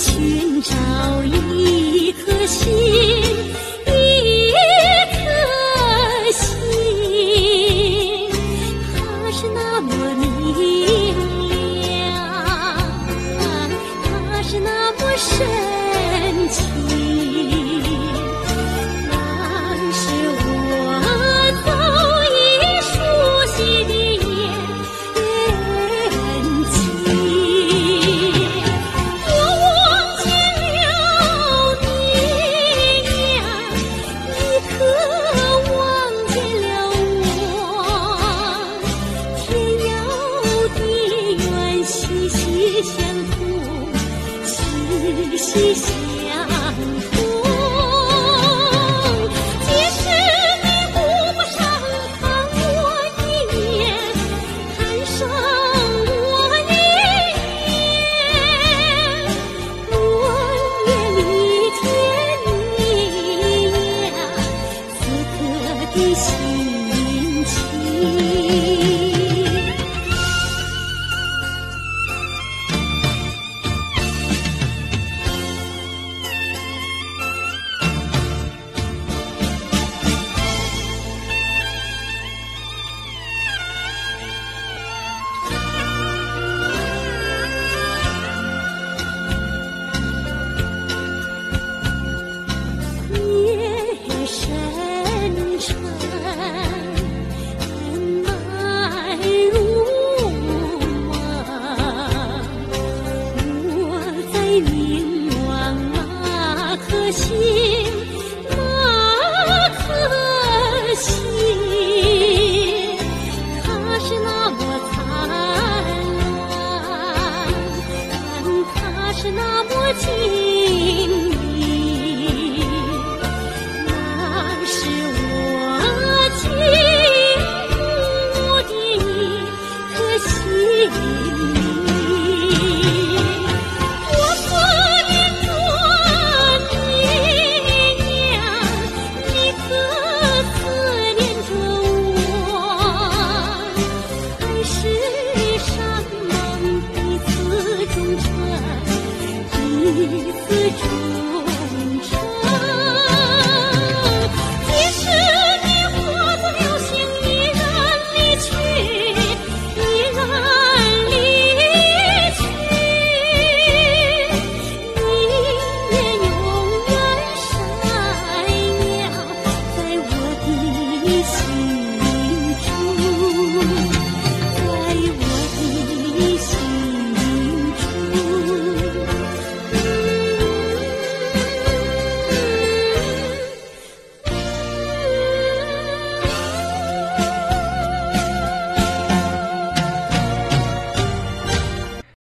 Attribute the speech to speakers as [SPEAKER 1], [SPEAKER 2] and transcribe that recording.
[SPEAKER 1] 寻找一颗心。息息相通。即使你顾不上看我一眼，看上我一眼，我愿比天一样，此刻的心。是那么凄